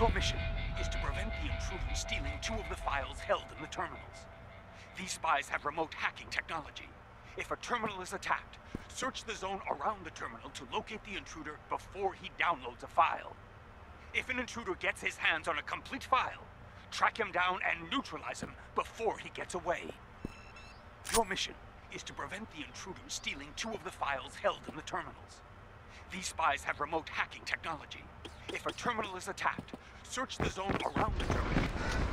Your mission is to prevent the intruder stealing two of the files held in the terminals. These spies have remote hacking technology. If a terminal is attacked, search the zone around the terminal to locate the intruder before he downloads a file. If an intruder gets his hands on a complete file, track him down and neutralize him before he gets away. Your mission is to prevent the intruder stealing two of the files held in the terminals. These spies have remote hacking technology. If a terminal is attacked, search the zone around the terminal.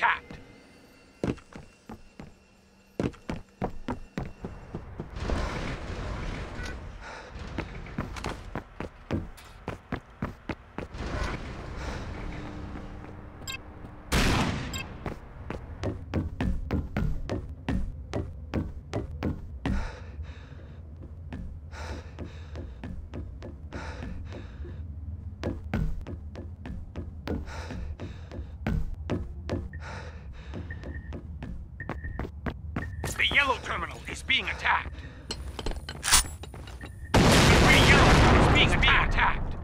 Is The yellow terminal is being attacked. The green yellow is being attacked.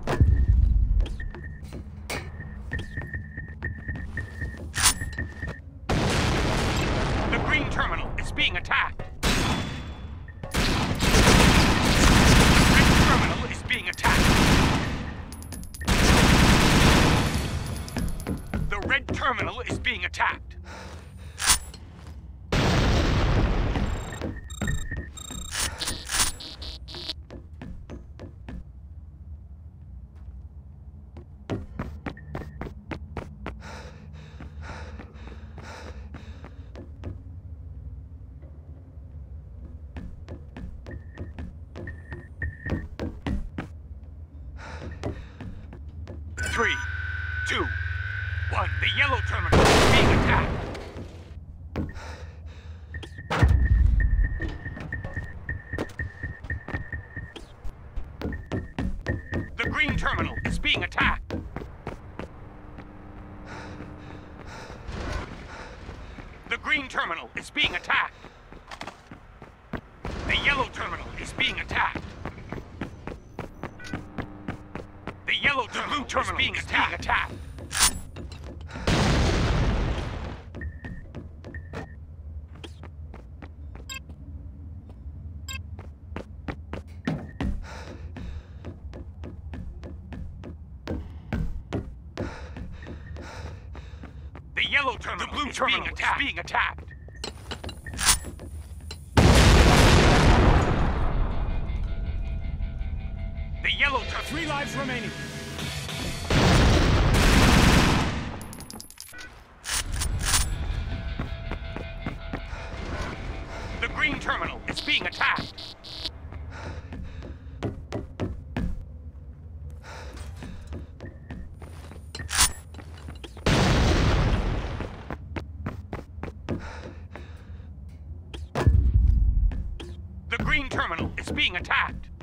The green terminal is being attacked. The red terminal is being attacked. The red terminal is being attacked. Two, one. The yellow terminal is being attacked. The green terminal is being attacked. The green terminal is being attacked. The yellow terminal is being attacked. The yellow the blue terminal is being attacked. The yellow terminal, the blue is terminal being attacked. is being attacked. The yellow terminal. Three lives remaining. Being attacked. The green terminal is being attacked.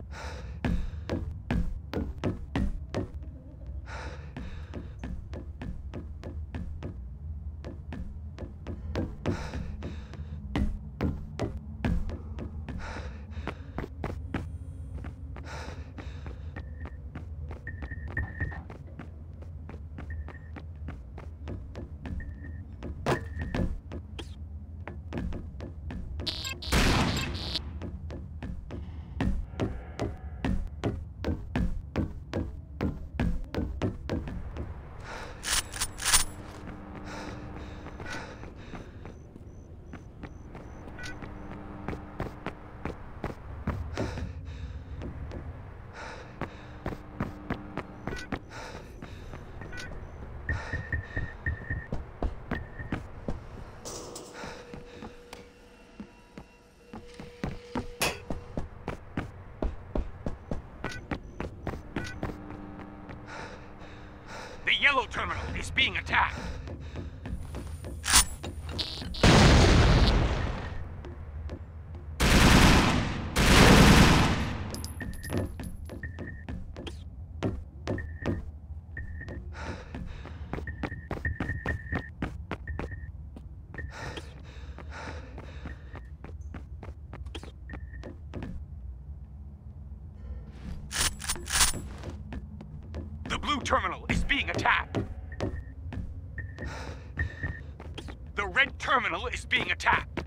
Yellow terminal is being attacked. Terminal is being attacked. The red terminal is being attacked.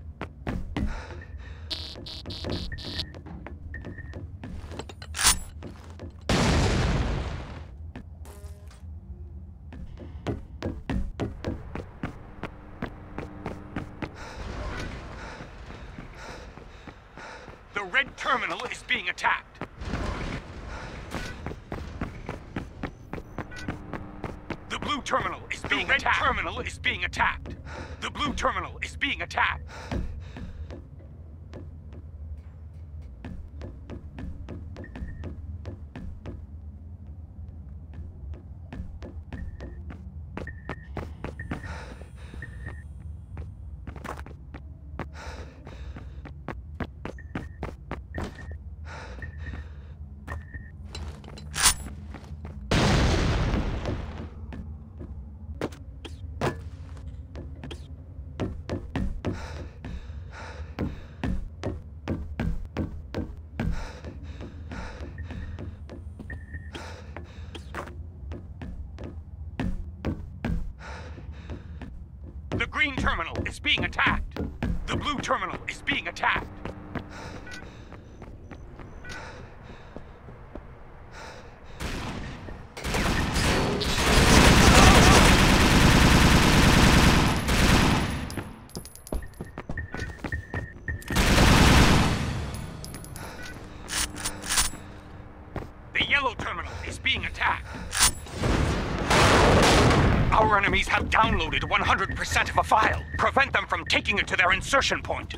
The red terminal is being attacked. The blue terminal is being attacked. terminal is being attacked. The blue terminal is being attacked. Green terminal is being attacked. The blue terminal is being attacked. The yellow terminal is being attacked. Our enemies have downloaded 100% of a file. Prevent them from taking it to their insertion point.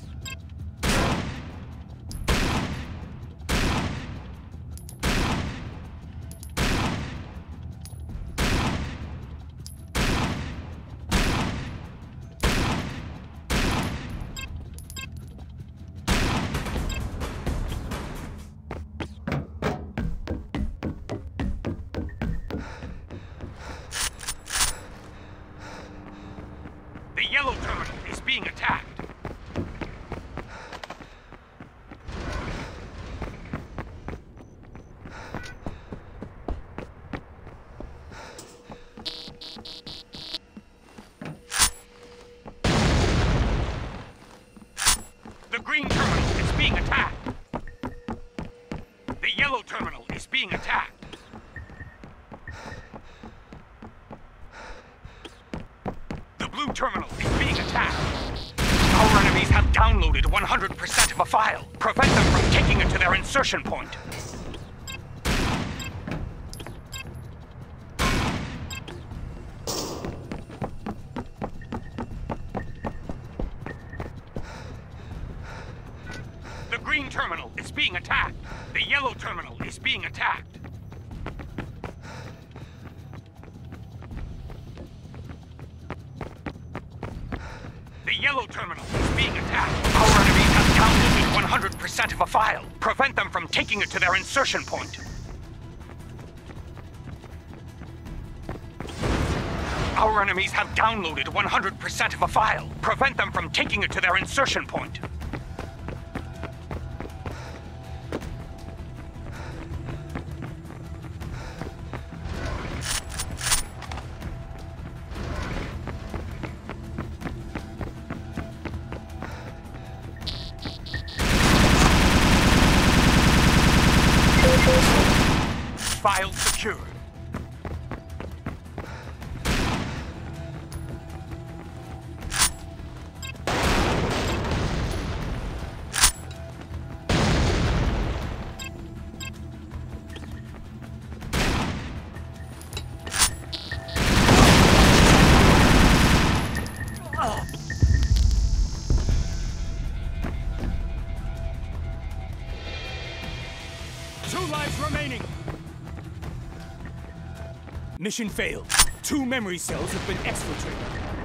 Terminal is being attacked. Our enemies have downloaded 100% of a file. Prevent them from taking it to their insertion point. The green terminal is being attacked. The yellow terminal is being attacked. Yellow terminal is being attacked. Our enemies have downloaded 100% of a file. Prevent them from taking it to their insertion point. Our enemies have downloaded 100% of a file. Prevent them from taking it to their insertion point. File secured. Mission failed. Two memory cells have been exfiltrated.